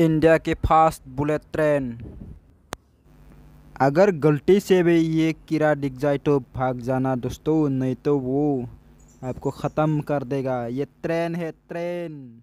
India की fast bullet train. अगर गलती से भी ये कीड़ा दिख जाए तो भाग जाना दोस्तों, नहीं तो वो आपको ख़त्म कर देगा। ये ट्रेन है, ट्रेन।